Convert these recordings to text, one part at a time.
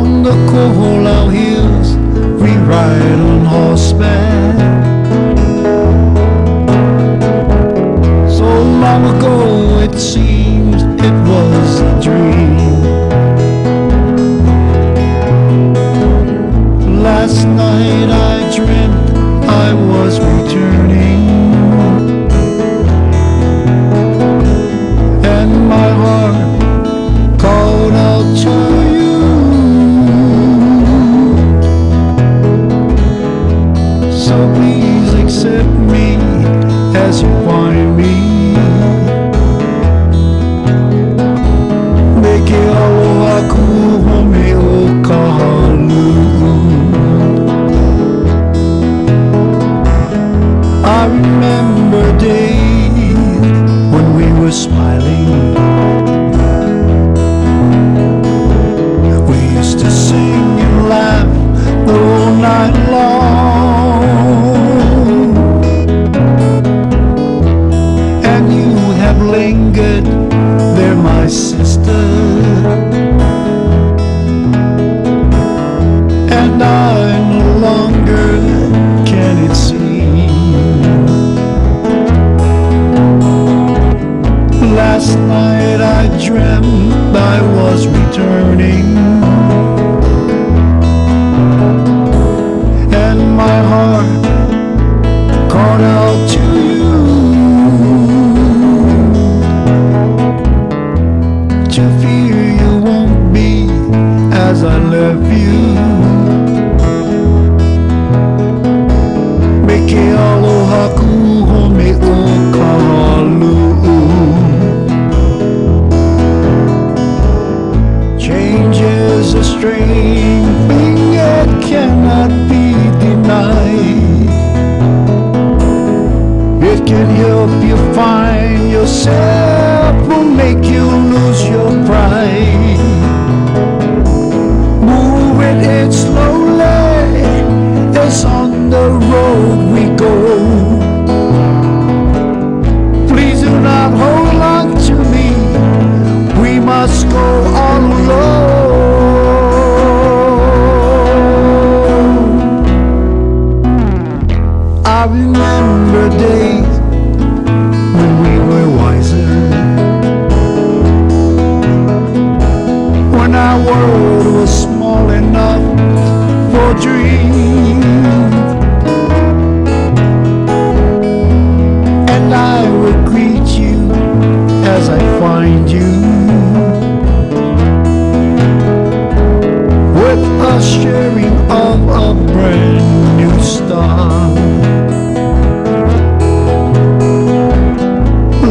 on the Koholau Hills, we ride on horseback. So long ago it seems it was as you find Last night I dreamt I was returning. And my heart called out to you to fear you won't be as I left you. Make aloha can help you find yourself, will make you lose your pride. A sharing of a brand new start.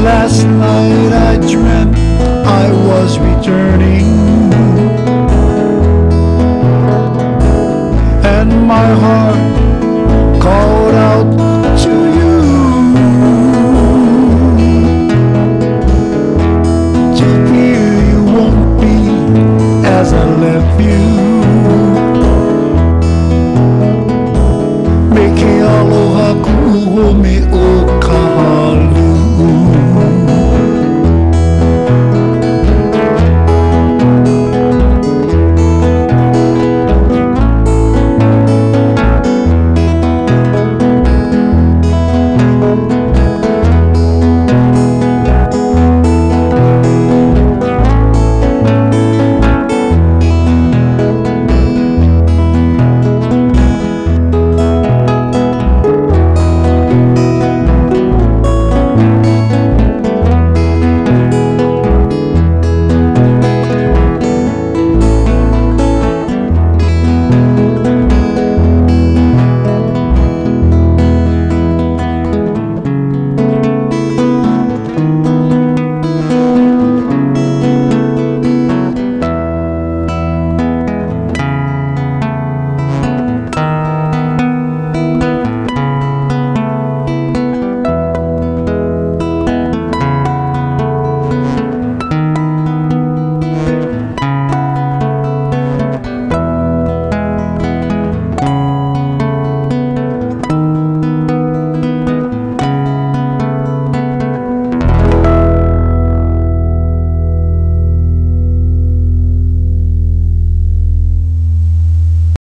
Last night I dreamt I was returning. And my heart called out to you. To fear you won't be as I left you